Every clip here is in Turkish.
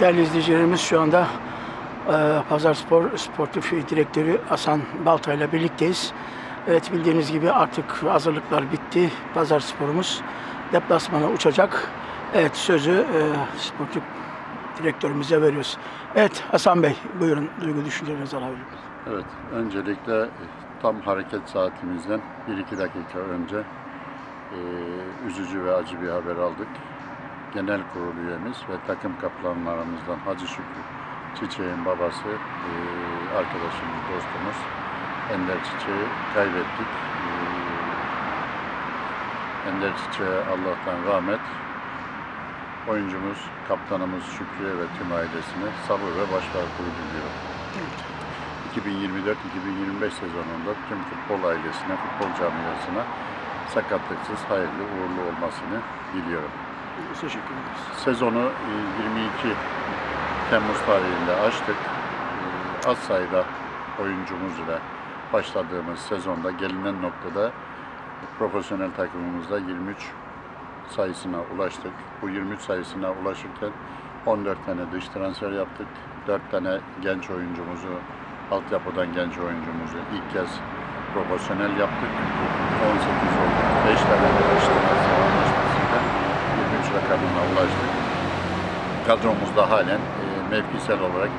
Değerli izleyicilerimiz şu anda e, Pazar Spor Sportif Direktörü Hasan Balta ile birlikteyiz. Evet bildiğiniz gibi artık hazırlıklar bitti. Pazar Sporumuz deplasmana uçacak. Evet sözü e, sportif direktörümüze veriyoruz. Evet Hasan Bey buyurun duygu düşüncelerinizi alabilir miyiz? Evet, öncelikle e, tam hareket saatimizden 1-2 dakika önce e, üzücü ve acı bir haber aldık. Genel kurul üyemiz ve takım kaplanlarımızdan Hacı Şükrü Çiçek'in babası, e, arkadaşımız, dostumuz Ender Çiçek'i kaybettik. E, Ender Çiçek'e Allah'tan rahmet, oyuncumuz, kaptanımız Şükrü'ye ve tüm ailesine sabır ve başsağlığı diliyorum. 2024-2025 sezonunda tüm futbol ailesine, futbol camiasına sakatlıksız, hayırlı, uğurlu olmasını diliyorum. Teşekkür ederiz. Sezonu e, 22 Temmuz tarihinde açtık. E, Az sayıda oyuncumuz ile başladığımız sezonda gelinen noktada profesyonel takımımızda 23 sayısına ulaştık. Bu 23 sayısına ulaşırken 14 tane dış transfer yaptık. 4 tane genç oyuncumuzu, altyapıdan genç oyuncumuzu ilk kez profesyonel yaptık. 18 oldu. 5 tane de dış anlaşmasıyla 23 rakamına ulaştık. Kadromuzda halen e, mevkisel olarak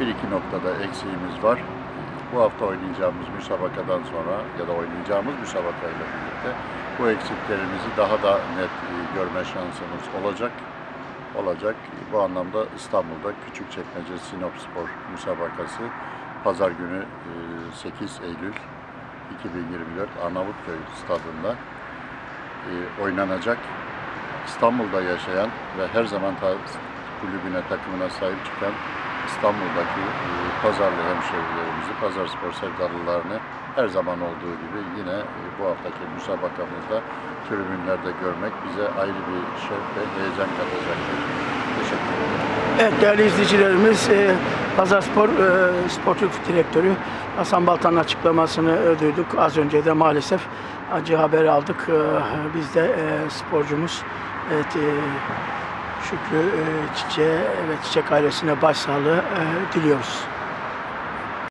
bir iki noktada eksiğimiz var. Bu hafta oynayacağımız müsabakadan sonra ya da oynayacağımız müsabakayla birlikte bu eksiklerimizi daha da net e, görme şansımız olacak. Olacak. Bu anlamda İstanbul'da Küçükçekmece Sinop Spor müsabakası pazar günü e, 8 Eylül 2024 Arnavutköy stadında e, oynanacak. İstanbul'da yaşayan ve her zaman kulübüne, takımına sahip çıkan İstanbul'daki e, pazarlı hemşehrilerimizi, pazar spor sevdalılarını her zaman olduğu gibi yine e, bu haftaki müsabakamızda tribünlerde görmek bize ayrı bir şevk ve heyecan katacaktır. Teşekkür ederim. Evet değerli izleyicilerimiz e, Pazar Spor e, Sportif Direktörü Hasan Baltan'ın açıklamasını e, duyduk. Az önce de maalesef acı haber aldık. E, biz de e, sporcumuz evet, e, Şükrü e, Çiçek'e ve Çiçek ailesine başsağlığı e, diliyoruz.